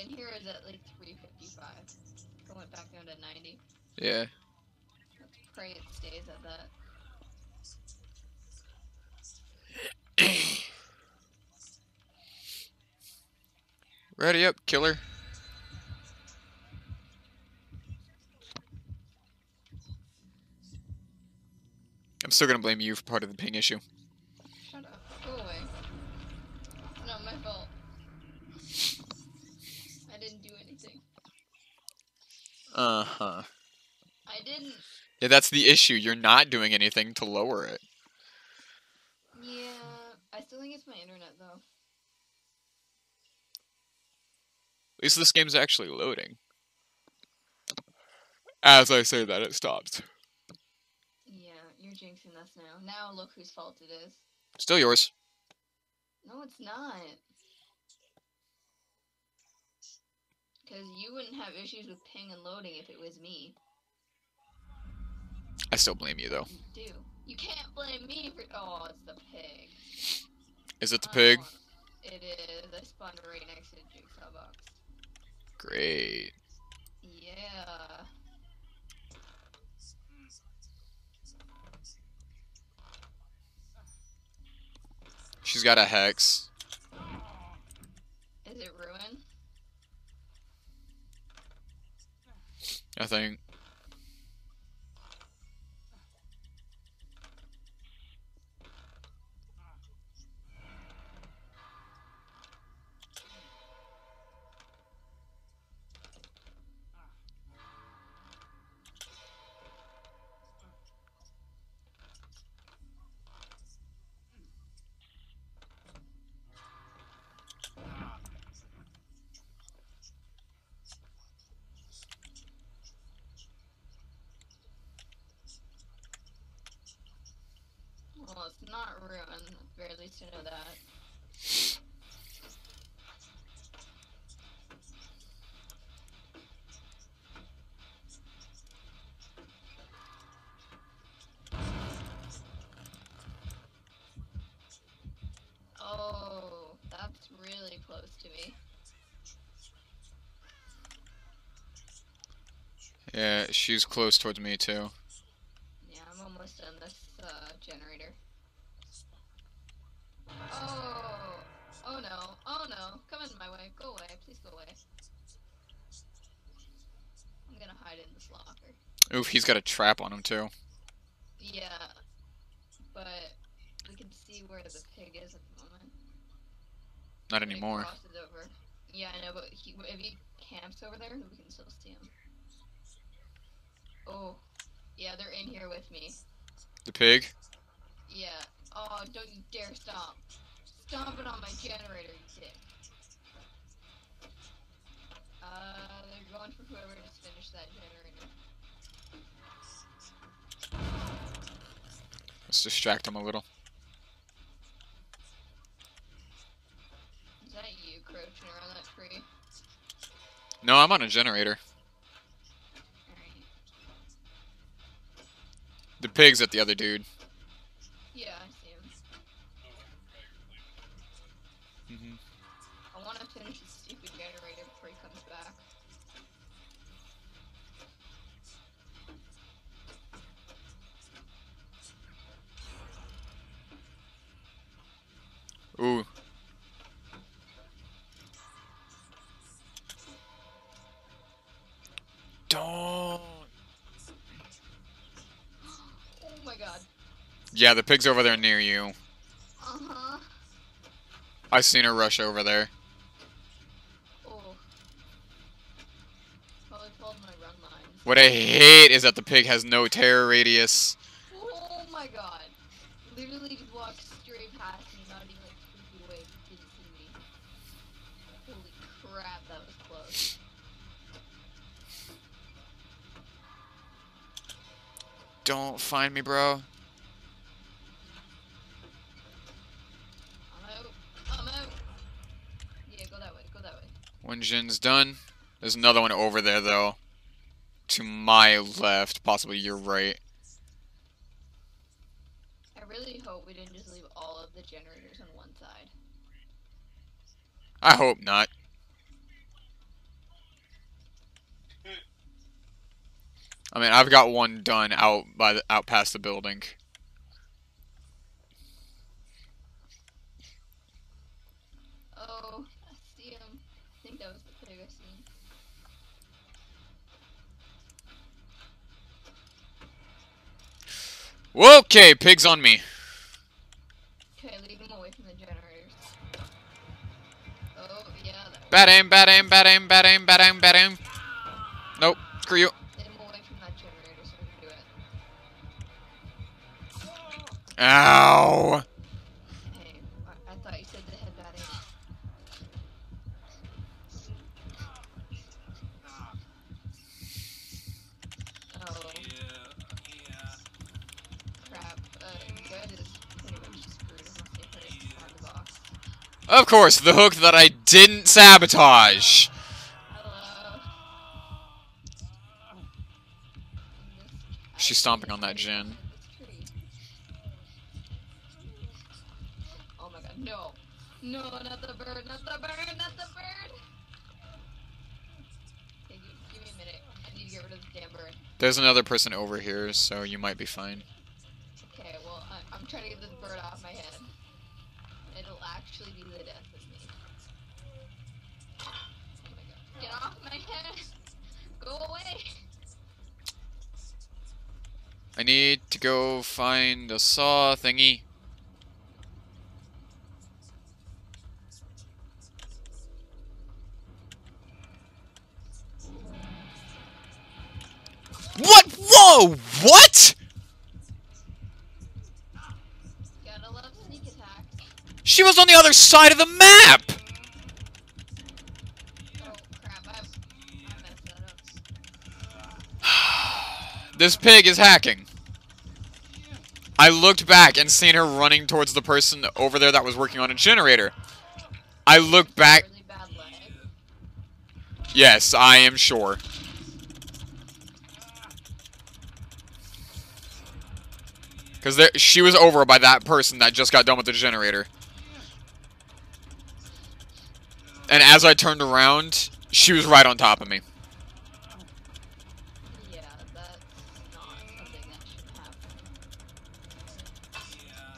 in here is at like 355. I went back down to 90. Yeah. Let's pray it stays at that. Ready up, killer. I'm still gonna blame you for part of the ping issue. Shut up. Go away. It's not my fault. I didn't do anything. Uh huh. I didn't. Yeah, that's the issue. You're not doing anything to lower it. Yeah. I still think it's my internet though. At least this game's actually loading. As I say that, it stops. Yeah, you're jinxing us now. Now look whose fault it is. Still yours. No, it's not. Because you wouldn't have issues with ping and loading if it was me. I still blame you though. You do. You can't blame me for. Oh, it's the pig. Is it the pig? It is. I spawned right next to the jigsaw box. Great. Yeah. She's got a hex. I think. Well, it's not ruin. At the very least, I know that. Oh, that's really close to me. Yeah, she's close towards me too. Please go away. I'm gonna hide in this locker. Oof, he's got a trap on him too. Yeah, but we can see where the pig is at the moment. Not anymore. Yeah, I know, but he, if he camps over there, we can still see him. Oh, yeah, they're in here with me. The pig? Yeah. Oh, don't you dare stomp. Stomp it on my generator, you dick. Uh, they're going for whoever just finished that generator. Let's distract him a little. Is that you crouching around that tree? No, I'm on a generator. Alright. The pig's at the other dude. Ooh. Don't. Oh my god. Yeah, the pig's over there near you. Uh huh. I seen her rush over there. Oh. Probably pulled my run lines. What I hate is that the pig has no terror radius. Oh my god. Literally just walked straight past me, not even like two feet away. He didn't see me. Holy crap, that was close. Don't find me, bro. I'm out. I'm out. Yeah, go that way. Go that way. When gen's done, there's another one over there, though. To my left, possibly your right. I really hope we didn't just leave all of the generators on one side. I hope not. I mean, I've got one done out by the, out past the building. Okay, pigs on me. Okay, leave him away from the generators. Oh, yeah, Bad aim, bad aim, bad aim, bad aim, bad aim, bad aim. Nope, screw you. Get him away from that generator so we can do it. Ow. Of course, the hook that I didn't sabotage. She's stomping on that gen. Oh my god, no. No, not the bird, not the bird, not the bird! Okay, give, give me a minute. I need to get rid of the damn bird. There's another person over here, so you might be fine. Okay, well, I'm trying to get this bird off my head. Actually death. Get off my head! Go away! I need to go find a saw thingy. What? Whoa! What? She was on the other side of the map! This pig is hacking. I looked back and seen her running towards the person over there that was working on a generator. I looked back. Yes, I am sure. Because she was over by that person that just got done with the generator. And as I turned around, she was right on top of me. Yeah, that's not something that should happen.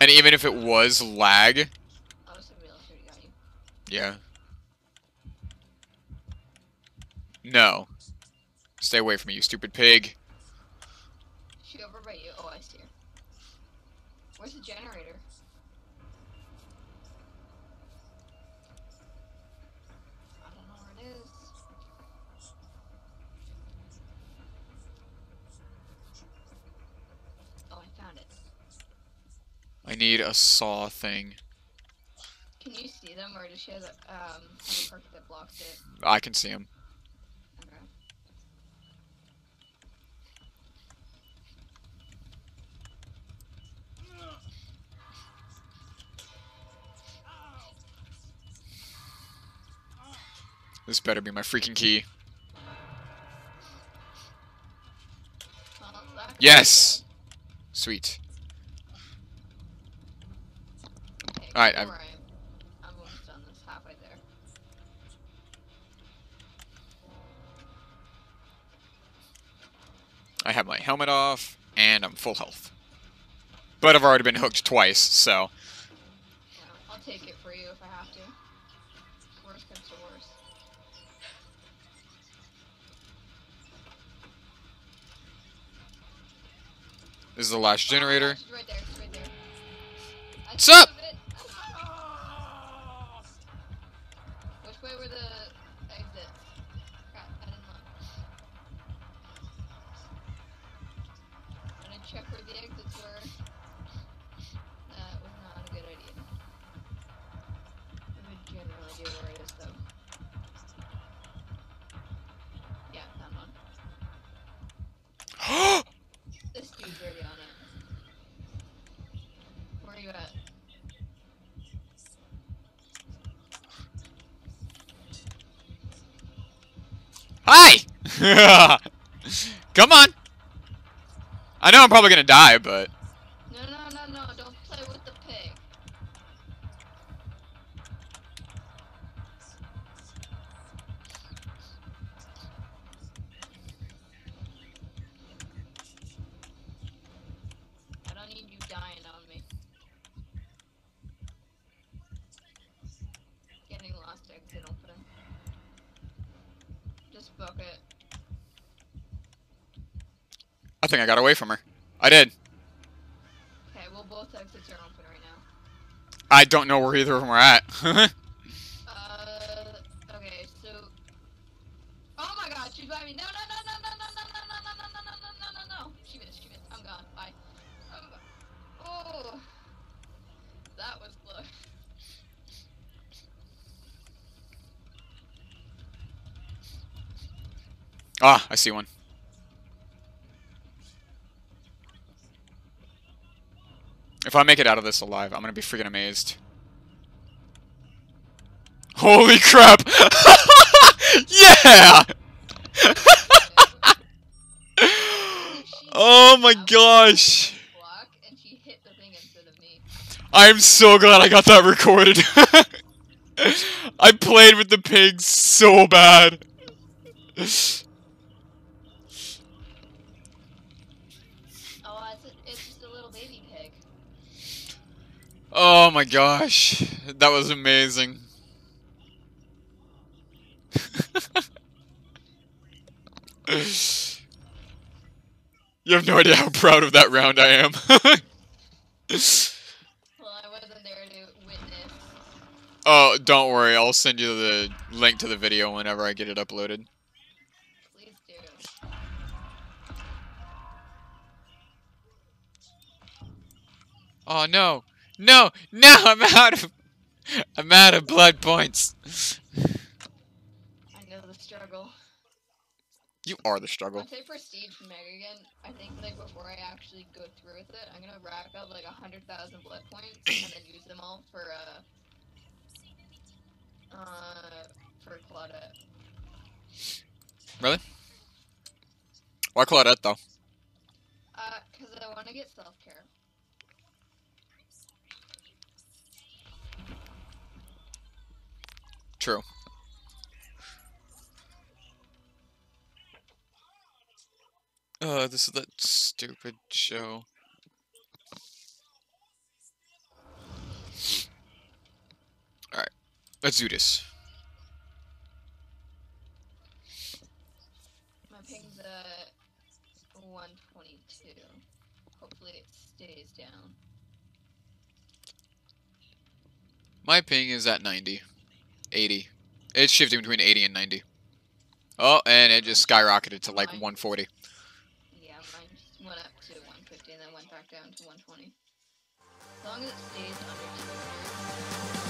And even if it was lag, Oh, somebody else already got you. yeah. No. Stay away from me, you stupid pig. She over by you. Oh, I see her. Where's the generator? I don't know where it is. Oh, I found it. I need a saw thing. Can you see them, or does she have a, um, have a perk that blocks it? I can see them. Okay. This better be my freaking key. Well, that could be Yes! Sweet. good. Okay, Alright, I'm- worry. I'm almost done this halfway there. I have my helmet off, and I'm full health. But I've already been hooked twice, so. Yeah, I'll take it for you if I have to. Worst comes to worst. This is the last oh, generator. She's right there. Right there. What's up? Way were the exits? Crap, I didn't look. I'm gonna check where the exits were. That was not a good idea. I would generally do where it is though. Hi! Come on! I know I'm probably gonna die, but... No, no, no, no, don't play with the pig. I don't need you dying on me. Getting lost this bucket. I think I got away from her. I did. Okay, we'll both exit are open right now. I don't know where either of them are at. ah, I see one. If I make it out of this alive, I'm gonna be freaking amazed. Holy crap! yeah! oh my gosh! I'm so glad I got that recorded. I played with the pigs so bad. Oh, it's, a, it's just a little baby pig. Oh my gosh. That was amazing. you have no idea how proud of that round I am. Well, I wasn't there to witness. oh, don't worry. I'll send you the link to the video whenever I get it uploaded. Please do. Oh no. No, no, I'm out of I'm out of blood points. I know the struggle. You are the struggle. Once I prestige Megan, I think like before I actually go through with it, I'm gonna rack up like a hundred thousand blood points and then use them all for uh uh for Claudette. Really? Why Claudette though? Uh, cause I want to get self care. True. Uh, this is that stupid show. Alright, let's do this. My ping's at 122. Hopefully it stays down. My ping is at 90. 80. It's shifting between 80 and 90. Oh, and it just skyrocketed to like 140. Yeah, mine just went up to 150 and then went back down to 120. As long as it stays under two.